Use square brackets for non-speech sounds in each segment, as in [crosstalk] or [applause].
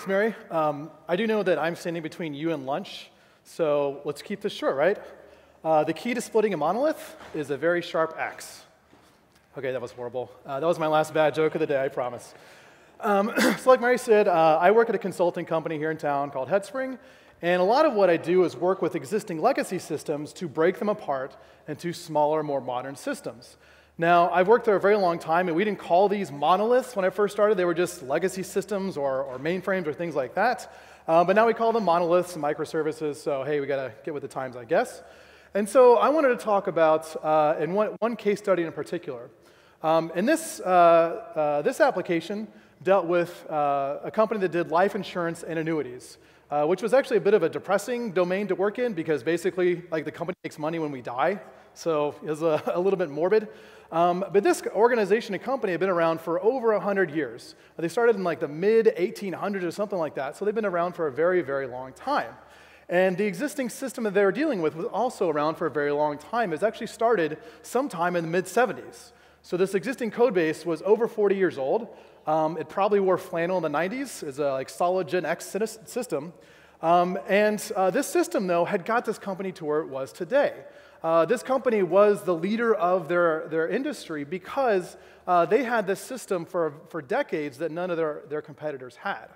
thanks, Mary. Um, I do know that I'm standing between you and lunch, so let's keep this short, right? Uh, the key to splitting a monolith is a very sharp axe. Okay, that was horrible. Uh, that was my last bad joke of the day, I promise. Um, [clears throat] so, like Mary said, uh, I work at a consulting company here in town called Headspring, and a lot of what I do is work with existing legacy systems to break them apart into smaller, more modern systems. Now, I've worked there a very long time, and we didn't call these monoliths when I first started. They were just legacy systems or, or mainframes or things like that. Uh, but now we call them monoliths and microservices, so hey, we gotta get with the times, I guess. And so I wanted to talk about, uh, in one, one, case study in particular. Um, and this, uh, uh this application dealt with uh, a company that did life insurance and annuities. Uh, which was actually a bit of a depressing domain to work in because basically, like, the company makes money when we die. So it was a, [laughs] a little bit morbid. Um, but this organization and company have been around for over 100 years. They started in like the mid 1800s or something like that, so they've been around for a very, very long time. And the existing system that they were dealing with was also around for a very long time. It actually started sometime in the mid 70s. So this existing code base was over 40 years old. Um, it probably wore flannel in the 90s as a like solid Gen X system. Um, and uh, this system, though, had got this company to where it was today. Uh, this company was the leader of their, their industry because uh, they had this system for, for decades that none of their, their competitors had.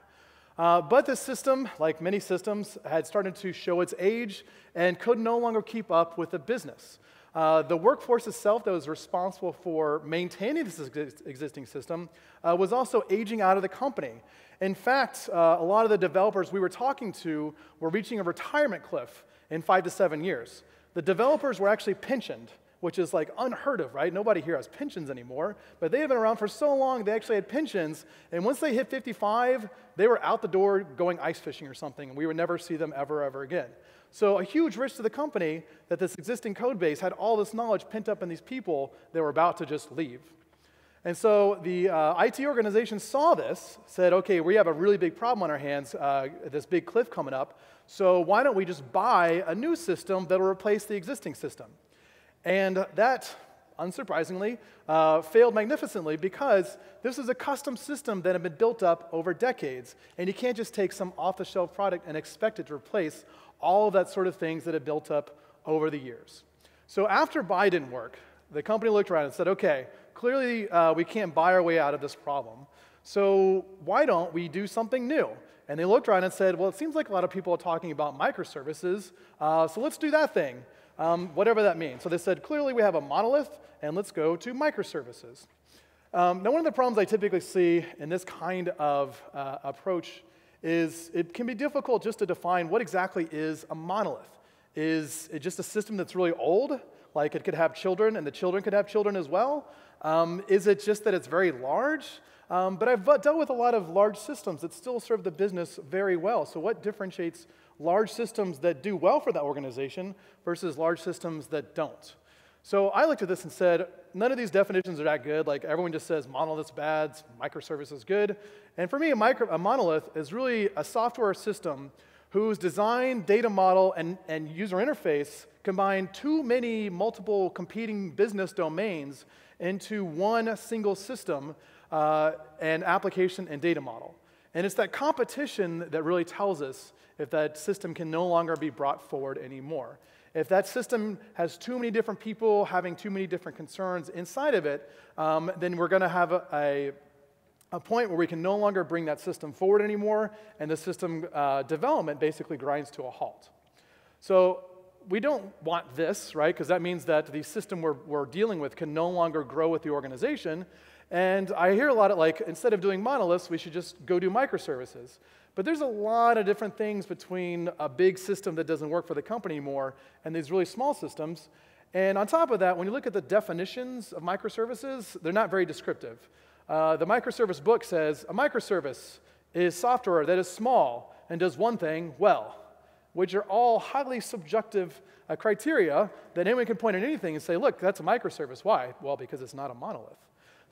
Uh, but this system, like many systems, had started to show its age and could no longer keep up with the business. Uh, the workforce itself that was responsible for maintaining this ex- existing system uh, was also aging out of the company. In fact, uh, a lot of the developers we were talking to were reaching a retirement cliff in five to seven years. The developers were actually pensioned, which is like unheard of, right? Nobody here has pensions anymore, but they had been around for so long, they actually had pensions. And once they hit 55, they were out the door going ice fishing or something, and we would never see them ever, ever again. So, a huge risk to the company that this existing code base had all this knowledge pent up in these people that were about to just leave. And so the uh, IT organization saw this, said, okay, we have a really big problem on our hands, uh, this big cliff coming up. So why don't we just buy a new system that'll replace the existing system? And that, unsurprisingly, uh, failed magnificently because this is a custom system that had been built up over decades. And you can't just take some off the shelf product and expect it to replace all of that sort of things that had built up over the years. So after buy didn't work, the company looked around and said, okay, clearly uh, we can't buy our way out of this problem. So why don't we do something new? And they looked around and said, well, it seems like a lot of people are talking about microservices, uh, so let's do that thing, um, whatever that means. So they said, clearly we have a monolith, and let's go to microservices. Um, now, one of the problems I typically see in this kind of uh, approach is it can be difficult just to define what exactly is a monolith. Is it just a system that's really old, like it could have children and the children could have children as well? Um, is it just that it's very large? Um, but I've dealt with a lot of large systems that still serve the business very well. So, what differentiates large systems that do well for that organization versus large systems that don't? So, I looked at this and said, none of these definitions are that good. Like, everyone just says monolith's bad, microservice good. And for me, a, micro, a monolith is really a software system whose design, data model, and, and user interface combine too many multiple competing business domains into one single system uh, and application and data model. And it's that competition that really tells us if that system can no longer be brought forward anymore. If that system has too many different people having too many different concerns inside of it, um, then we're going to have a, a, a, point where we can no longer bring that system forward anymore, and the system uh, development basically grinds to a halt. So we don't want this, right? Because that means that the system we're, we're dealing with can no longer grow with the organization. And I hear a lot of like, instead of doing monoliths, we should just go do microservices. But there's a lot of different things between a big system that doesn't work for the company anymore and these really small systems. And on top of that, when you look at the definitions of microservices, they're not very descriptive. Uh, the microservice book says a microservice is software that is small and does one thing well, which are all highly subjective uh, criteria that anyone can point at anything and say, look, that's a microservice. Why? Well, because it's not a monolith.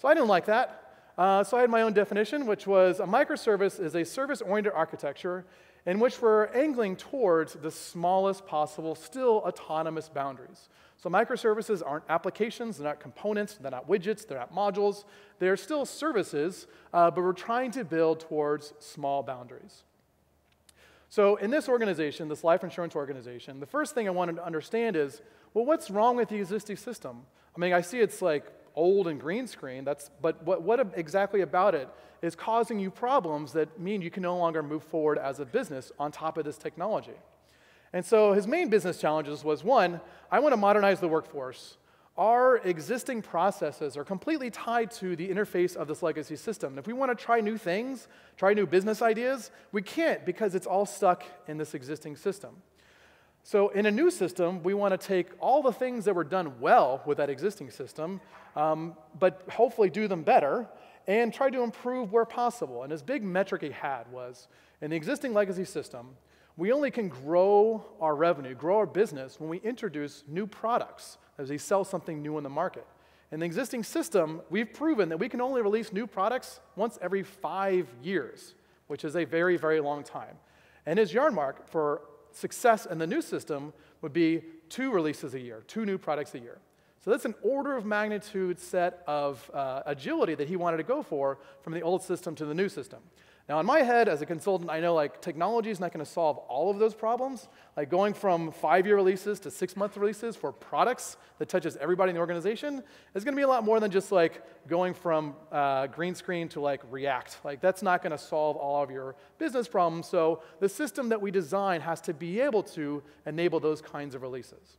So I didn't like that. Uh, so I had my own definition, which was a microservice is a service oriented architecture in which we're angling towards the smallest possible, still autonomous boundaries. So microservices aren't applications, they're not components, they're not widgets, they're not modules. They're still services, uh, but we're trying to build towards small boundaries. So in this organization, this life insurance organization, the first thing I wanted to understand is, well, what's wrong with the existing system? I mean, I see it's like old and green screen, that's, but what, what exactly about it is causing you problems that mean you can no longer move forward as a business on top of this technology? And so his main business challenges was one, I want to modernize the workforce. Our existing processes are completely tied to the interface of this legacy system. If we want to try new things, try new business ideas, we can't because it's all stuck in this existing system. So, in a new system, we want to take all the things that were done well with that existing system, um, but hopefully do them better and try to improve where possible. And his big metric he had was in the existing legacy system, we only can grow our revenue, grow our business when we introduce new products as we sell something new in the market. In the existing system, we've proven that we can only release new products once every five years, which is a very, very long time. And his yard mark for success in the new system would be two releases a year, two new products a year. So that's an order of magnitude set of uh, agility that he wanted to go for from the old system to the new system. Now, in my head, as a consultant, I know like technology is not going to solve all of those problems. Like going from five-year releases to six-month releases for products that touches everybody in the organization is going to be a lot more than just like going from uh, green screen to like React. Like that's not going to solve all of your business problems. So the system that we design has to be able to enable those kinds of releases.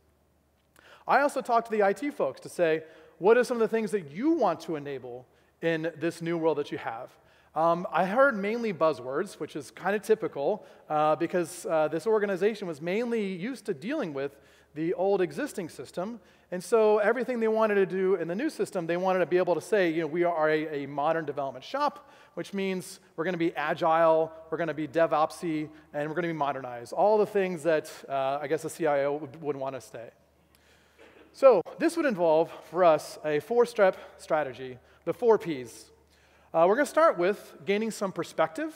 I also talked to the IT folks to say, what are some of the things that you want to enable in this new world that you have? Um, I heard mainly buzzwords, which is kind of typical uh, because uh, this organization was mainly used to dealing with the old existing system. And so everything they wanted to do in the new system, they wanted to be able to say, you know, we are a, a modern development shop, which means we're going to be agile, we're going to be DevOpsy, and we're going to be modernized. All the things that uh, I guess a CIO would, would want to say. So this would involve, for us, a four-step strategy, the four Ps. Uh, we're going to start with gaining some perspective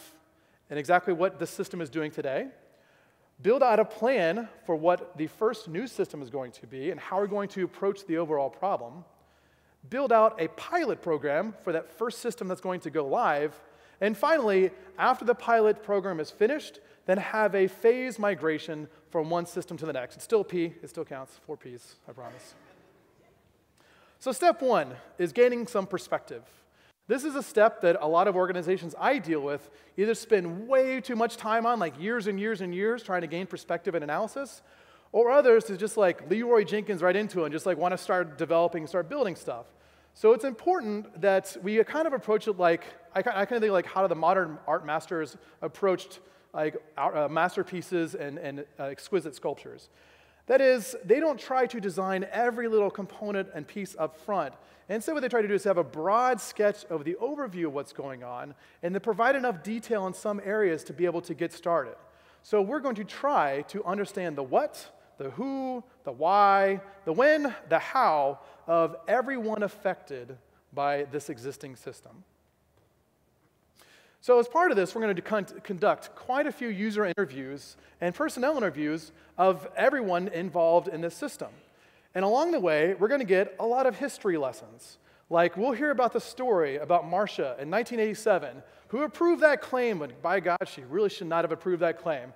and exactly what the system is doing today. Build out a plan for what the first new system is going to be and how we're going to approach the overall problem. Build out a pilot program for that first system that's going to go live. And finally, after the pilot program is finished, then have a phase migration from one system to the next. It's still P, it still counts, four Ps, I promise. So, step one is gaining some perspective. This is a step that a lot of organizations I deal with either spend way too much time on, like years and years and years, trying to gain perspective and analysis, or others to just like Leeroy Jenkins right into it and just like want to start developing, start building stuff. So it's important that we kind of approach it like I kind of think like how do the modern art masters approached like uh, masterpieces and, and uh, exquisite sculptures. That is, they don't try to design every little component and piece up front. Instead, what they try to do is have a broad sketch of the overview of what's going on and then provide enough detail in some areas to be able to get started. So we're going to try to understand the what, the who, the why, the when, the how of everyone affected by this existing system. So, as part of this, we're going to con- conduct quite a few user interviews and personnel interviews of everyone involved in this system. And along the way, we're going to get a lot of history lessons. Like, we'll hear about the story about Marcia in 1987, who approved that claim, but by God, she really should not have approved that claim.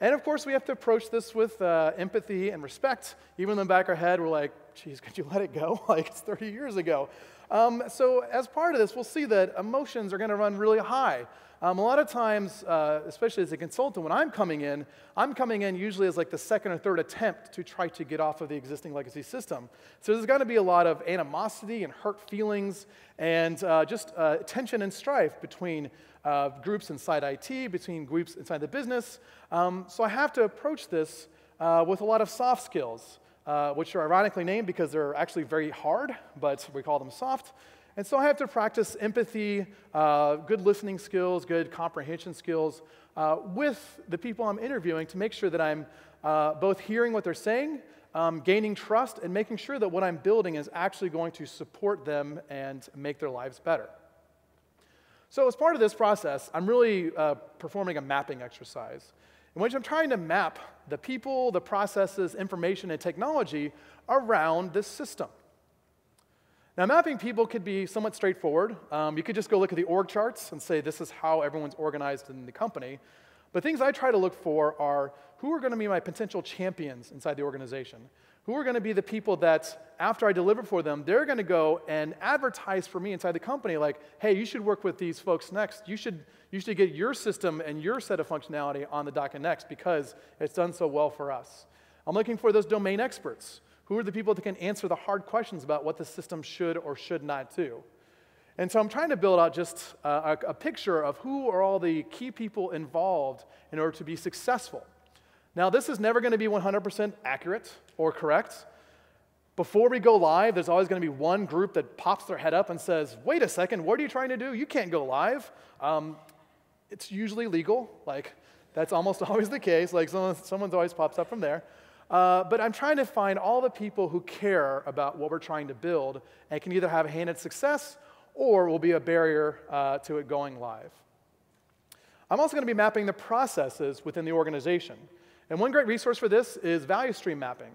And of course, we have to approach this with uh, empathy and respect. Even in the back of our head, we're like, geez, could you let it go? [laughs] like, it's 30 years ago. Um, so, as part of this, we'll see that emotions are going to run really high. Um, a lot of times, uh, especially as a consultant, when I'm coming in, I'm coming in usually as like the second or third attempt to try to get off of the existing legacy system. So there's going to be a lot of animosity and hurt feelings and uh, just uh, tension and strife between uh, groups inside IT, between groups inside the business. Um, so I have to approach this uh, with a lot of soft skills. Uh, which are ironically named because they're actually very hard, but we call them soft. And so I have to practice empathy, uh, good listening skills, good comprehension skills uh, with the people I'm interviewing to make sure that I'm uh, both hearing what they're saying, um, gaining trust, and making sure that what I'm building is actually going to support them and make their lives better. So, as part of this process, I'm really uh, performing a mapping exercise. In which I'm trying to map the people, the processes, information, and technology around this system. Now, mapping people could be somewhat straightforward. Um, you could just go look at the org charts and say, this is how everyone's organized in the company. But things I try to look for are who are going to be my potential champions inside the organization? Who are going to be the people that, after I deliver for them, they're going to go and advertise for me inside the company, like, hey, you should work with these folks next. You should, you should get your system and your set of functionality on the docket next because it's done so well for us. I'm looking for those domain experts. Who are the people that can answer the hard questions about what the system should or should not do? And so I'm trying to build out just a, a, picture of who are all the key people involved in order to be successful. Now, this is never going to be 100% accurate or correct. Before we go live, there's always going to be one group that pops their head up and says, Wait a second, what are you trying to do? You can't go live. Um, it's usually legal. Like, that's almost [laughs] always the case. Like, someone, someone's always pops up from there. Uh, but I'm trying to find all the people who care about what we're trying to build and can either have a hand in success or will be a barrier uh, to it going live. I'm also going to be mapping the processes within the organization. And one great resource for this is value stream mapping.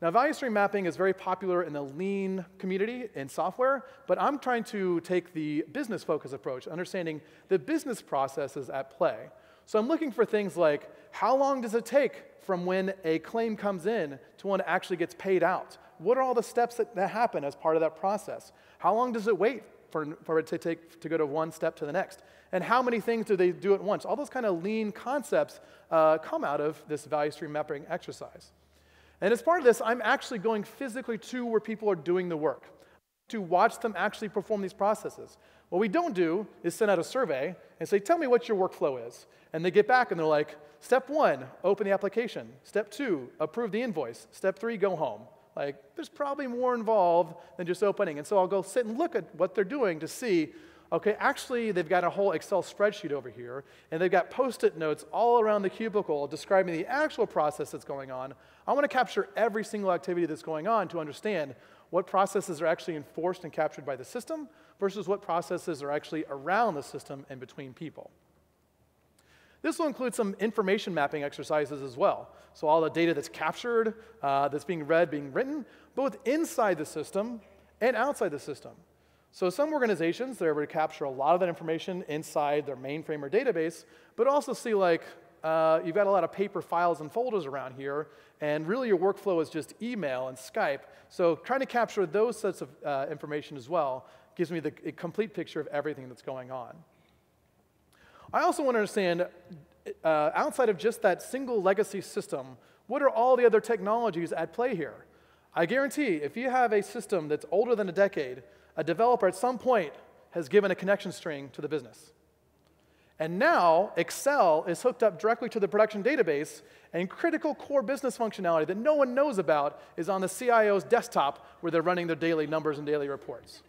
Now, value stream mapping is very popular in the lean community in software, but I'm trying to take the business focus approach, understanding the business processes at play. So I'm looking for things like how long does it take from when a claim comes in to when it actually gets paid out? What are all the steps that, that happen as part of that process? How long does it wait for, for it to take to go to one step to the next? And how many things do they do at once? All those kind of lean concepts uh, come out of this value stream mapping exercise. And as part of this, I'm actually going physically to where people are doing the work to watch them actually perform these processes. What we don't do is send out a survey and say, Tell me what your workflow is. And they get back and they're like, Step one, open the application. Step two, approve the invoice. Step three, go home. Like, there's probably more involved than just opening. And so I'll go sit and look at what they're doing to see okay, actually, they've got a whole Excel spreadsheet over here, and they've got post it notes all around the cubicle describing the actual process that's going on. I want to capture every single activity that's going on to understand what processes are actually enforced and captured by the system versus what processes are actually around the system and between people. This will include some information mapping exercises as well. So, all the data that's captured, uh, that's being read, being written, both inside the system and outside the system. So, some organizations, they're able to capture a lot of that information inside their mainframe or database, but also see like uh, you've got a lot of paper files and folders around here, and really your workflow is just email and Skype. So, trying to capture those sets of uh, information as well gives me the complete picture of everything that's going on. I also want to understand, uh, outside of just that single legacy system, what are all the other technologies at play here? I guarantee if you have a system that's older than a decade, a developer at some point has given a connection string to the business. And now Excel is hooked up directly to the production database, and critical core business functionality that no one knows about is on the CIO's desktop where they're running their daily numbers and daily reports.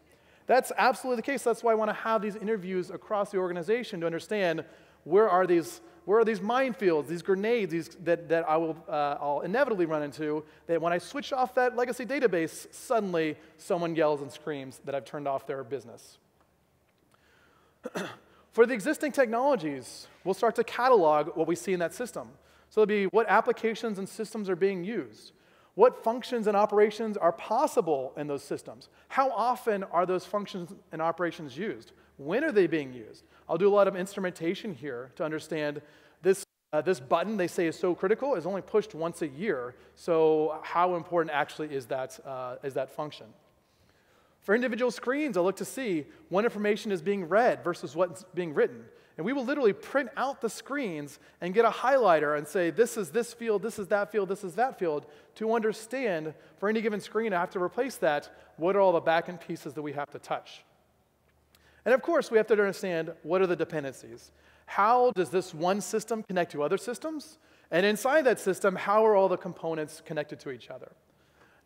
That's absolutely the case. That's why I want to have these interviews across the organization to understand where are these, where are these minefields, these grenades these, that, that I will, uh, I'll inevitably run into, that when I switch off that legacy database, suddenly someone yells and screams that I've turned off their business. [clears throat] For the existing technologies, we'll start to catalog what we see in that system. So it'll be what applications and systems are being used. What functions and operations are possible in those systems? How often are those functions and operations used? When are they being used? I'll do a lot of instrumentation here to understand this, uh, this button they say is so critical is only pushed once a year. So how important actually is that, uh, is that function? For individual screens, I'll look to see what information is being read versus what's being written. And we will literally print out the screens and get a highlighter and say, this is this field, this is that field, this is that field, to understand for any given screen, I have to replace that, what are all the backend pieces that we have to touch? And of course, we have to understand what are the dependencies. How does this one system connect to other systems? And inside that system, how are all the components connected to each other?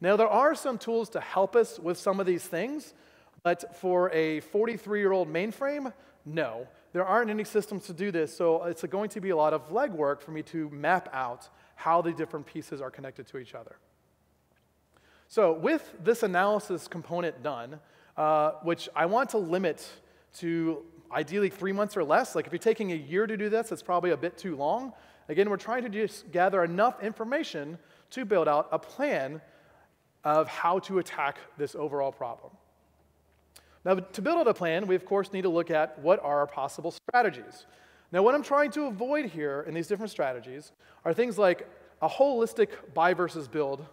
Now, there are some tools to help us with some of these things, but for a 43 year old mainframe, no. There aren't any systems to do this, so it's going to be a lot of legwork for me to map out how the different pieces are connected to each other. So, with this analysis component done, uh, which I want to limit to ideally three months or less. Like if you're taking a year to do this, it's probably a bit too long. Again, we're trying to just gather enough information to build out a plan of how to attack this overall problem. Now, to build out a plan, we of course need to look at what are our possible strategies. Now, what I'm trying to avoid here in these different strategies are things like a holistic buy versus build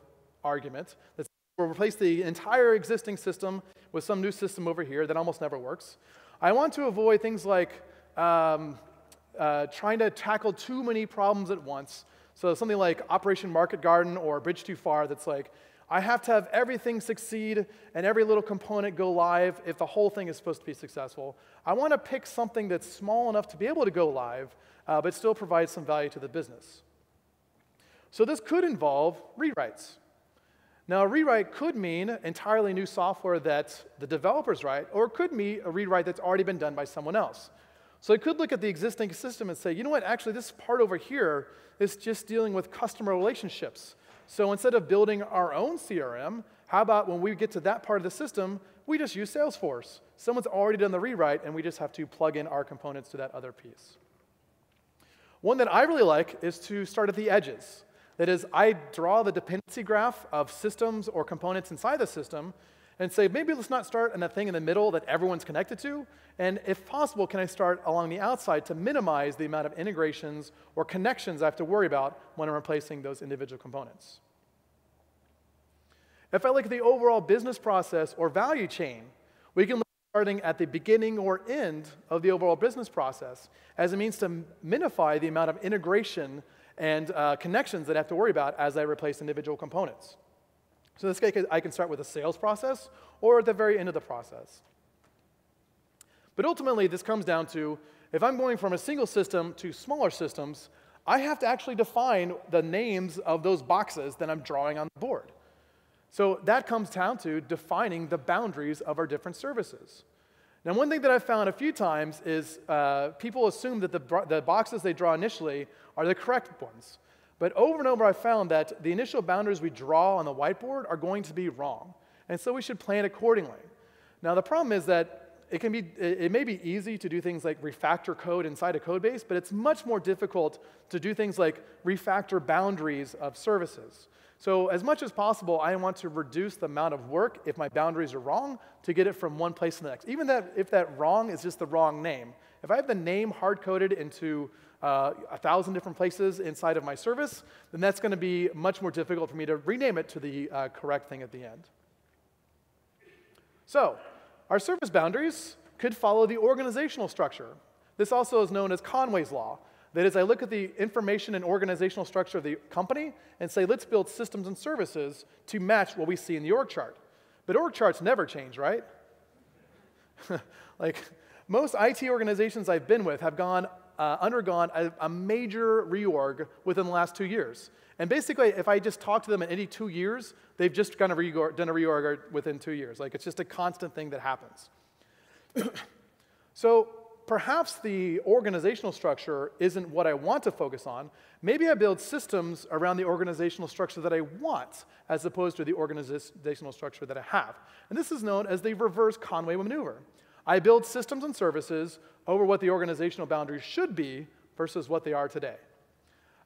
argument that will replace the entire existing system with some new system over here that almost never works. I want to avoid things like um, uh, trying to tackle too many problems at once. So something like Operation Market Garden or Bridge Too Far that's like, I have to have everything succeed and every little component go live if the whole thing is supposed to be successful. I want to pick something that's small enough to be able to go live, uh, but still provide some value to the business. So this could involve rewrites. Now, a rewrite could mean entirely new software that the developers write, or it could mean a rewrite that's already been done by someone else. So I could look at the existing system and say, you know what, actually, this part over here is just dealing with customer relationships. So instead of building our own CRM, how about when we get to that part of the system, we just use Salesforce? Someone's already done the rewrite, and we just have to plug in our components to that other piece. One that I really like is to start at the edges. That is, I draw the dependency graph of systems or components inside the system and say, maybe let's not start in that thing in the middle that everyone's connected to. And if possible, can I start along the outside to minimize the amount of integrations or connections I have to worry about when I'm replacing those individual components? If I look at the overall business process or value chain, we can look starting at the beginning or end of the overall business process as a means to minify the amount of integration and uh, connections that I have to worry about as I replace individual components. So this case, I can start with a sales process or at the very end of the process. But ultimately, this comes down to if I'm going from a single system to smaller systems, I have to actually define the names of those boxes that I'm drawing on the board. So that comes down to defining the boundaries of our different services. Now, one thing that I've found a few times is uh, people assume that the, the boxes they draw initially are the correct ones. But over and over, I've found that the initial boundaries we draw on the whiteboard are going to be wrong. And so we should plan accordingly. Now, the problem is that it, can be, it may be easy to do things like refactor code inside a code base, but it's much more difficult to do things like refactor boundaries of services. So as much as possible, I want to reduce the amount of work if my boundaries are wrong to get it from one place to the next. Even that, if that wrong is just the wrong name. If I have the name hard-coded into uh, a thousand different places inside of my service, then that's going to be much more difficult for me to rename it to the uh, correct thing at the end. So our service boundaries could follow the organizational structure. This also is known as Conway's Law. That is, I look at the information and organizational structure of the company and say, let's build systems and services to match what we see in the org chart. But org charts never change, right? [laughs] like, most IT organizations I've been with have gone, uh, undergone a, a, major reorg within the last two years. And basically, if I just talk to them in any two years, they've just kind of done a reorg within two years. Like, it's just a constant thing that happens. [clears throat] so, perhaps the organizational structure isn't what I want to focus on. Maybe I build systems around the organizational structure that I want, as opposed to the organizational structure that I have. And this is known as the reverse Conway maneuver. I build systems and services over what the organizational boundaries should be versus what they are today.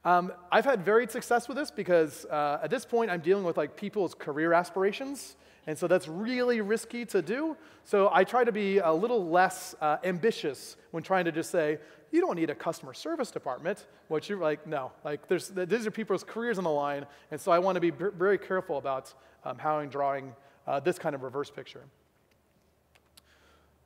Um, I've had varied success with this because uh, at this point I'm dealing with like people's career aspirations and so that's really risky to do. So I try to be a little less uh, ambitious when trying to just say, you don't need a customer service department. What you're like, no, like there's, these are people's careers on the line. And so I want to be b- very careful about um, how I'm drawing uh, this kind of reverse picture.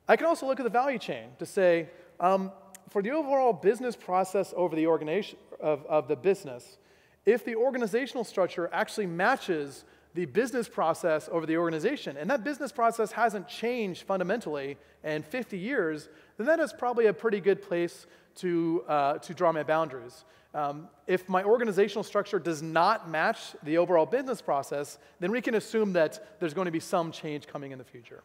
I can also look at the value chain to say, um, for the overall business process over the organization of, of the business, if the organizational structure actually matches the business process over the organization, and that business process hasn't changed fundamentally in 50 years, then that is probably a pretty good place to, uh, to draw my boundaries. Um, if my organizational structure does not match the overall business process, then we can assume that there's going to be some change coming in the future.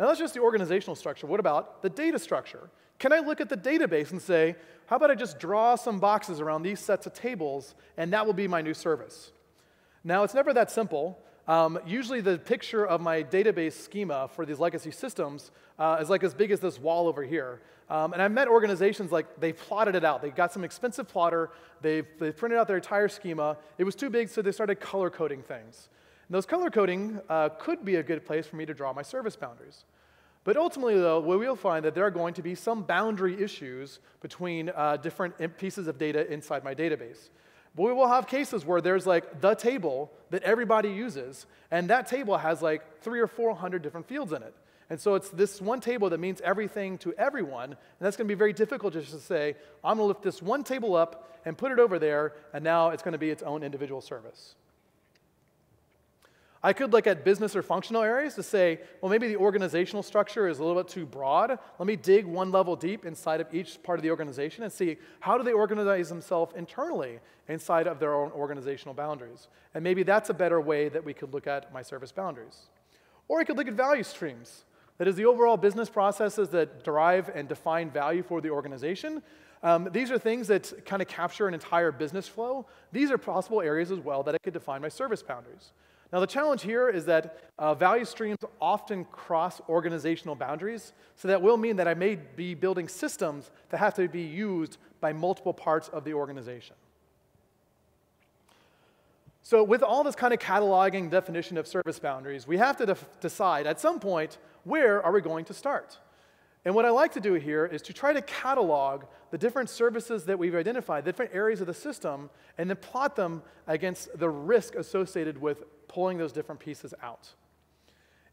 Now, that's just the organizational structure. What about the data structure? Can I look at the database and say, how about I just draw some boxes around these sets of tables, and that will be my new service? Now, it's never that simple. um, usually the picture of my database schema for these legacy systems uh, is like as big as this wall over here. Um, and I've met organizations like they plotted it out. They got some expensive plotter, they they printed out their entire schema. It was too big, so they started color coding things. And those color coding uh, could be a good place for me to draw my service boundaries. But ultimately, though, we will find that there are going to be some boundary issues between uh, different pieces of data inside my database. But we will have cases where there's like the table that everybody uses, and that table has like three or 400 different fields in it. And so it's this one table that means everything to everyone, and that's going to be very difficult just to say, I'm going to lift this one table up and put it over there, and now it's going to be its own individual service. I could look at business or functional areas to say, well, maybe the organizational structure is a little bit too broad. Let me dig one level deep inside of each part of the organization and see how do they organize themselves internally inside of their own organizational boundaries. And maybe that's a better way that we could look at my service boundaries. Or I could look at value streams. That is, the overall business processes that derive and define value for the organization. Um, these are things that kind of capture an entire business flow. These are possible areas as well that I could define my service boundaries. Now, the challenge here is that uh, value streams often cross organizational boundaries, so that will mean that I may be building systems that have to be used by multiple parts of the organization. So, with all this kind of cataloging definition of service boundaries, we have to decide at some point where are we going to start? And what I like to do here is to try to catalog the different services that we've identified, the different areas of the system, and then plot them against the risk associated with pulling those different pieces out.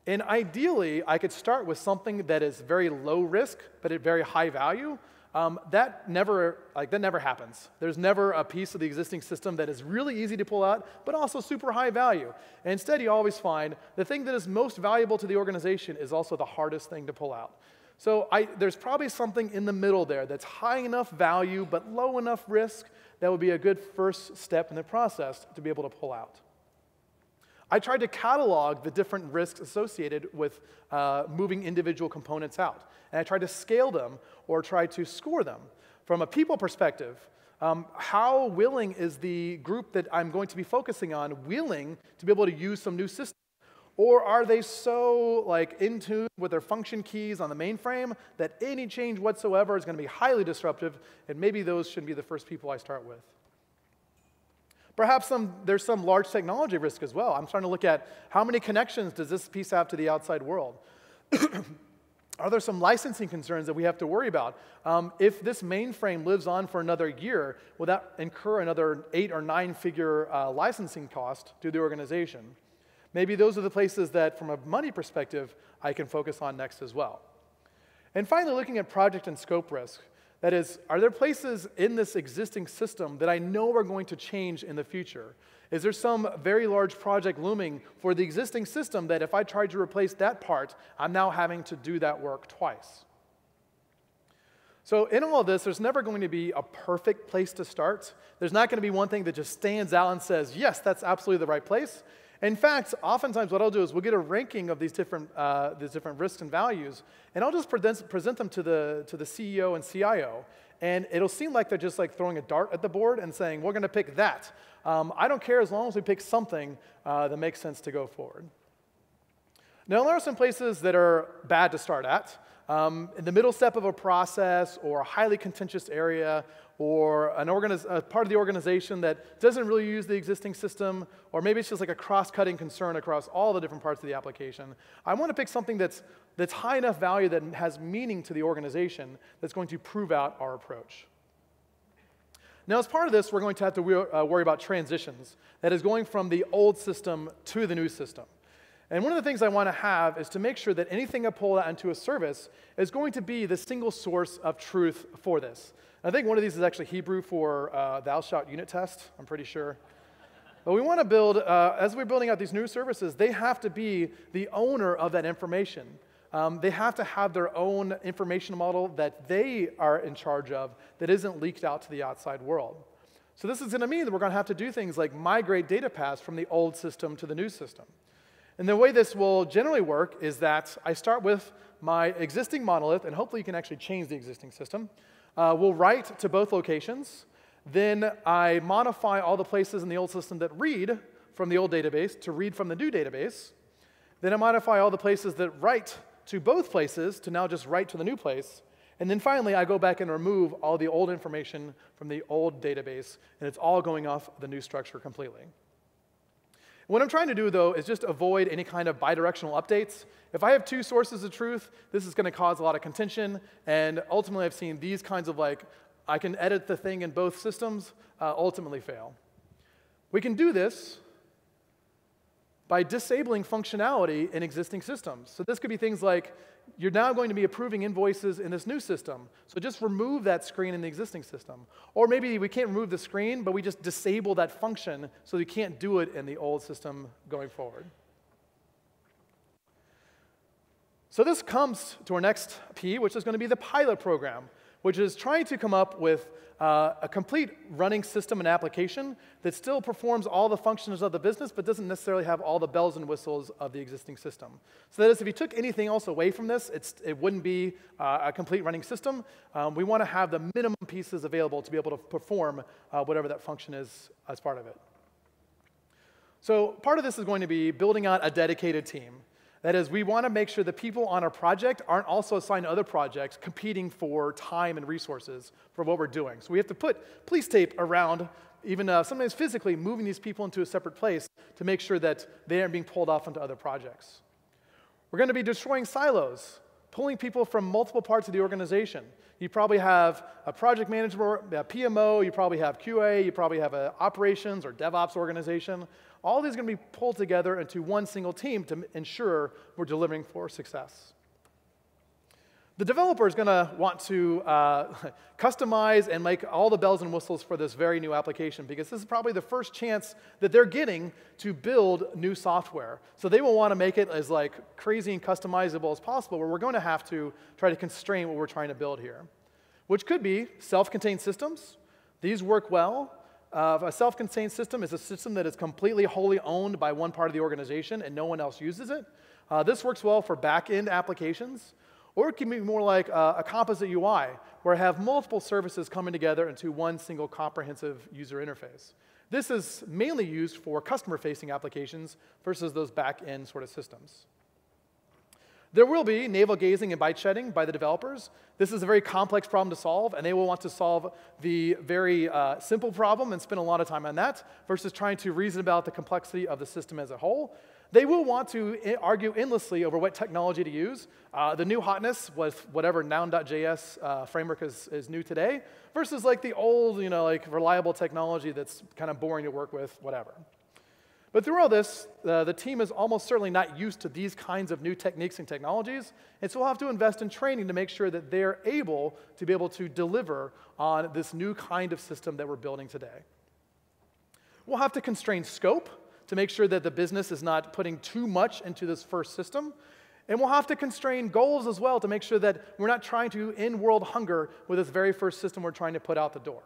And ideally, I could start with something that is very low risk, but at very high value. Um, that never, like that never happens. There's never a piece of the existing system that is really easy to pull out, but also super high value. And instead, you always find the thing that is most valuable to the organization is also the hardest thing to pull out. So I, there's probably something in the middle there that's high enough value but low enough risk that would be a good first step in the process to be able to pull out. I tried to catalog the different risks associated with uh, moving individual components out. And I tried to scale them or try to score them. From a people perspective, um, how willing is the group that I'm going to be focusing on willing to be able to use some new system? Or are they so like in tune with their function keys on the mainframe that any change whatsoever is going to be highly disruptive, and maybe those shouldn't be the first people I start with? Perhaps some, there's some large technology risk as well. I'm starting to look at how many connections does this piece have to the outside world? [clears throat] Are there some licensing concerns that we have to worry about? Um, if this mainframe lives on for another year, will that incur another eight or nine figure uh, licensing cost to the organization? Maybe those are the places that, from a money perspective, I can focus on next as well. And finally, looking at project and scope risk. That is, are there places in this existing system that I know are going to change in the future? Is there some very large project looming for the existing system that if I tried to replace that part, I'm now having to do that work twice? So, in all of this, there's never going to be a perfect place to start. There's not going to be one thing that just stands out and says, yes, that's absolutely the right place. In fact, oftentimes what I'll do is we'll get a ranking of these different, uh, these different risks and values, and I'll just present, present them to the, to the CEO and CIO. And it'll seem like they're just like throwing a dart at the board and saying, we're going to pick that. Um, I don't care as long as we pick something uh, that makes sense to go forward. Now, there are some places that are bad to start at. Um, in the middle step of a process or a highly contentious area or an organiz- a part of the organization that doesn't really use the existing system, or maybe it's just like a cross cutting concern across all the different parts of the application. I want to pick something that's, that's high enough value that has meaning to the organization that's going to prove out our approach. Now, as part of this, we're going to have to uh, worry about transitions. That is going from the old system to the new system. And one of the things I want to have is to make sure that anything I pull out into a service is going to be the single source of truth for this. I think one of these is actually Hebrew for uh, thou shalt unit test, I'm pretty sure. But we want to build, uh, as we're building out these new services, they have to be the owner of that information. Um, they have to have their own information model that they are in charge of that isn't leaked out to the outside world. So this is going to mean that we're going to have to do things like migrate data paths from the old system to the new system. And the way this will generally work is that I start with my existing monolith, and hopefully you can actually change the existing system uh, will write to both locations. Then I modify all the places in the old system that read from the old database to read from the new database. Then I modify all the places that write to both places to now just write to the new place. And then finally, I go back and remove all the old information from the old database, and it's all going off the new structure completely. What I'm trying to do, though, is just avoid any kind of bidirectional updates. If I have two sources of truth, this is going to cause a lot of contention, and ultimately I've seen these kinds of like, I can edit the thing in both systems, uh, ultimately fail. We can do this by disabling functionality in existing systems. So this could be things like, you're now going to be approving invoices in this new system. So just remove that screen in the existing system. Or maybe we can't remove the screen, but we just disable that function so you can't do it in the old system going forward. So this comes to our next P, which is going to be the pilot program, which is trying to come up with uh, a complete running system and application that still performs all the functions of the business, but doesn't necessarily have all the bells and whistles of the existing system. So that is, if you took anything else away from this, it wouldn't be uh, a complete running system. Um, we want to have the minimum pieces available to be able to perform uh, whatever that function is as part of it. So part of this is going to be building out a dedicated team. That is, we want to make sure the people on our project aren't also assigned to other projects competing for time and resources for what we're doing. So we have to put police tape around, even uh, sometimes physically moving these people into a separate place to make sure that they aren't being pulled off into other projects. We're going to be destroying silos, pulling people from multiple parts of the organization. You probably have a project manager, a PMO, you probably have QA, you probably have an operations or DevOps organization. All these are going to be pulled together into one single team to ensure we're delivering for success. The developer is going to want to uh, [laughs] customize and make all the bells and whistles for this very new application because this is probably the first chance that they're getting to build new software. So they will want to make it as like crazy and customizable as possible, where we're going to have to try to constrain what we're trying to build here, which could be self-contained systems. These work well uh, a self contained system is a system that is completely wholly owned by one part of the organization and no one else uses it. Uh, this works well for back end applications, or it can be more like a, a composite UI, where I have multiple services coming together into one single comprehensive user interface. This is mainly used for customer facing applications versus those back end sort of systems. There will be navel gazing and bike shedding by the developers. This is a very complex problem to solve, and they will want to solve the very uh, simple problem and spend a lot of time on that versus trying to reason about the complexity of the system as a whole. They will want to argue endlessly over what technology to use. Uh, the new hotness was whatever Noun.js uh, framework is, is new today versus like the old, you know, like reliable technology that's kind of boring to work with, whatever. But through all this, uh, the team is almost certainly not used to these kinds of new techniques and technologies, and so we'll have to invest in training to make sure that they're able to be able to deliver on this new kind of system that we're building today. We'll have to constrain scope to make sure that the business is not putting too much into this first system. And we'll have to constrain goals as well to make sure that we're not trying to end world hunger with this very first system we're trying to put out the door.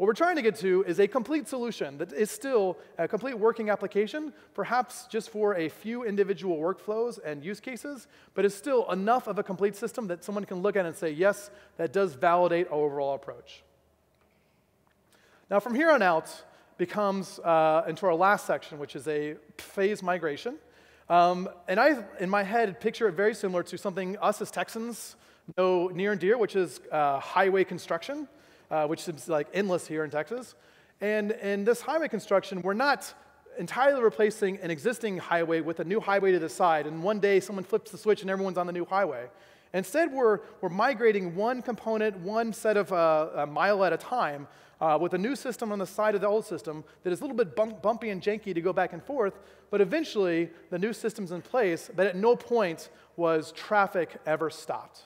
What we're trying to get to is a complete solution that is still a complete working application, perhaps just for a few individual workflows and use cases, but is still enough of a complete system that someone can look at and say, yes, that does validate our overall approach. Now, from here on out, becomes uh, into our last section, which is a phase migration. Um, and I, in my head, picture it very similar to something us as Texans know near and dear, which is uh, highway construction uh, which is like endless here in Texas. And in this highway construction, we're not entirely replacing an existing highway with a new highway to the side, and one day someone flips the switch and everyone's on the new highway. Instead, we're, we're migrating one component, one set of uh, a mile at a time, uh, with a new system on the side of the old system that is a little bit bump, bumpy and janky to go back and forth, but eventually the new system's in place, but at no point was traffic ever stopped.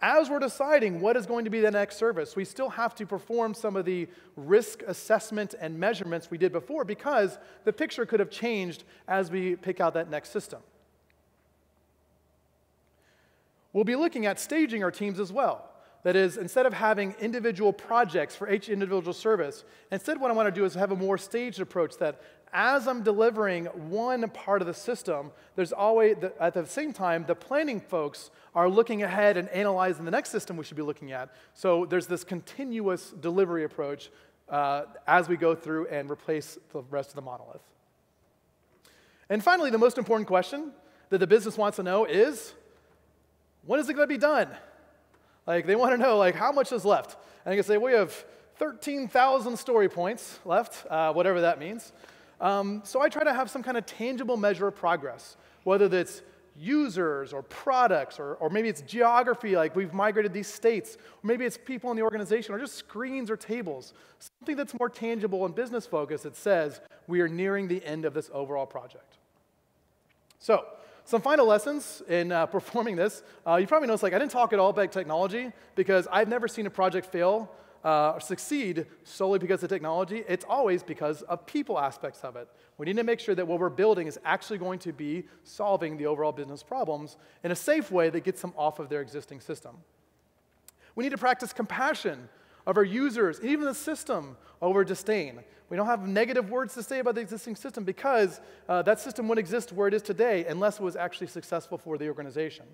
As we're deciding what is going to be the next service, we still have to perform some of the risk assessment and measurements we did before because the picture could have changed as we pick out that next system. We'll be looking at staging our teams as well. That is, instead of having individual projects for each individual service, instead, what I want to do is have a more staged approach that as I'm delivering one part of the system, there's always, at the same time, the planning folks are looking ahead and analyzing the next system we should be looking at. So there's this continuous delivery approach uh, as we go through and replace the rest of the monolith. And finally, the most important question that the business wants to know is when is it going to be done? Like they want to know like how much is left. And I can say we have 13,000 story points left, uh, whatever that means. Um, so I try to have some kind of tangible measure of progress, whether that's users or products, or, or maybe it's geography, like we've migrated these states, or maybe it's people in the organization, or just screens or tables. Something that's more tangible and business focused that says we are nearing the end of this overall project. So, some final lessons in uh, [laughs] performing this. Uh, you probably noticed, like, I didn't talk at all about technology because I've never seen a project fail uh, succeed solely because of technology. It's always because of people aspects of it. We need to make sure that what we're building is actually going to be solving the overall business problems in a safe way that gets them off of their existing system. We need to practice compassion of our users, and even the system, over disdain. We don't have negative words to say about the existing system because uh, that system wouldn't exist where it is today unless it was actually successful for the organization.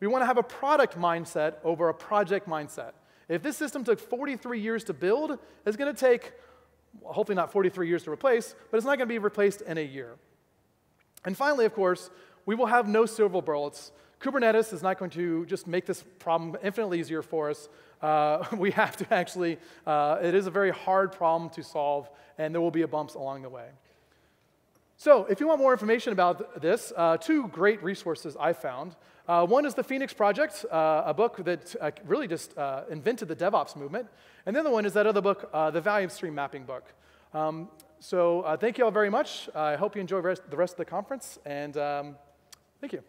We want to have a product mindset over a project mindset. If this system took 43 years to build, it's going to take, hopefully not 43 years to replace, but it's not going to be replaced in a year. And finally, of course, we will have no silver bullets. Kubernetes is not going to just make this problem infinitely easier for us. Uh, [laughs] we have to actually, uh, it is a very hard problem to solve, and there will be bumps along the way. So, if you want more information about this, uh, two great resources I found. Uh, one is the Phoenix Project, uh, a book that uh, really just uh, invented the DevOps movement. And the other one is that other book, uh, the Value Stream Mapping book. Um, so, thank you all very much. I hope you enjoy the rest of the conference, and um, thank you.